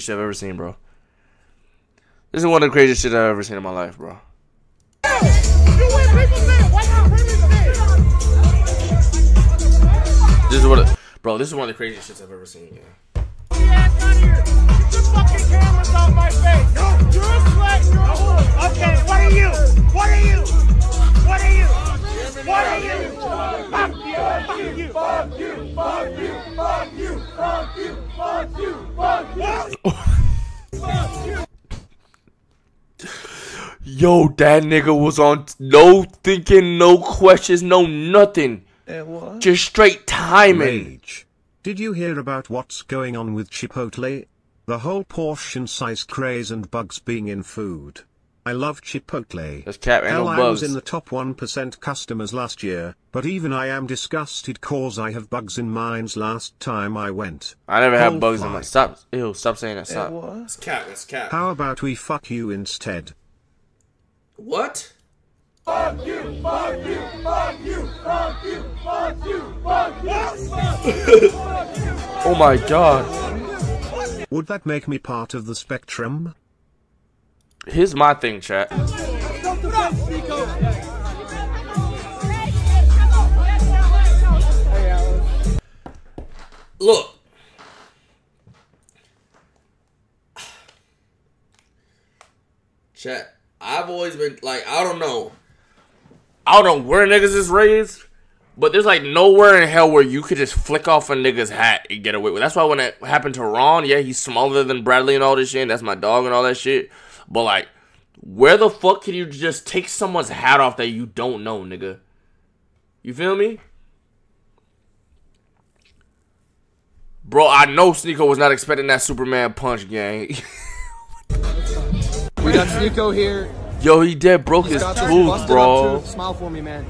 shit I've ever seen, bro. This is one of the craziest shit I've ever seen in my life, bro. This is what, bro. This is one of the craziest shits I've ever seen. Yeah. Okay, what you! Fuck you! Fuck you! Fuck you! Fuck you! Fuck you! Fuck you! Fuck you! Yo, that nigga was on no thinking, no questions, no nothing. Just straight timing. Rage. Did you hear about what's going on with Chipotle? The whole portion size craze and bugs being in food. I love Chipotle. That's cat Hell, no I was in the top 1% customers last year, but even I am disgusted cause I have bugs in mines last time I went. I never had Whole bugs in fly. my. Stop. Ew. Stop saying that. Stop. It's cat. It's cat. How about we fuck you instead? What? Fuck you! Fuck you! Fuck you! Fuck you! Fuck you! Fuck you! Oh my god. Would that make me part of the spectrum? Here's my thing, chat. Look. Chat. I've always been like, I don't know. I don't know where niggas is raised, but there's like nowhere in hell where you could just flick off a nigga's hat and get away with. That's why when it happened to Ron, yeah, he's smaller than Bradley and all this shit. That's my dog and all that shit. But like, where the fuck can you just take someone's hat off that you don't know, nigga? You feel me? Bro, I know Sneako was not expecting that Superman punch, gang. We got Sneako here. Yo, he dead broke He's his tooth, bro. tooth. Smile for me, man.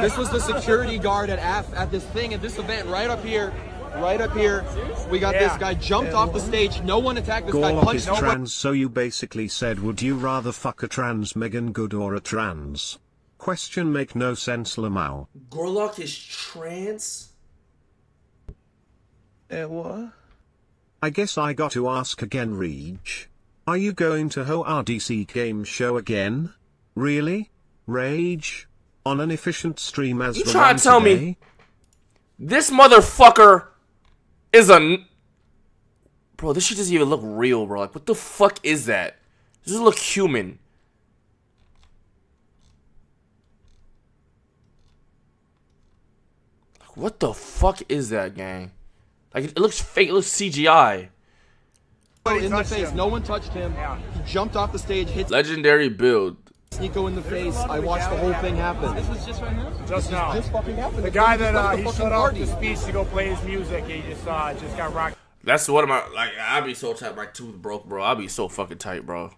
This was the security guard at AF at this thing at this event right up here. Right up here. We got this guy jumped off the stage. No one attacked this guy. Gorlock Punched is nobody. trans so you basically said would you rather fuck a trans Meagan Good or a trans? Question make no sense Lamau. Gorlock is trans? Eh, What? I guess I got to ask again Reach. Are you going to Ho RDC game show again? Really? Rage? On an efficient stream as You the trying to tell me- This motherfucker is a. n- Bro, this shit doesn't even look real, bro. Like, what the fuck is that? Does this look human? Like, what the fuck is that, gang? Like, it, it looks fake. It looks CGI. in the face. No one touched him. He jumped off the stage, hit Legendary build. Sneako in the face. I watched the whole thing happen. This was just right now. Just now. Just fucking happened. The guy that uh, he shut off the speech to go play his music, he just uh, just got rocked. That's one of my like. I'd be so tight. My tooth broke, bro. I'd be so fucking tight, bro.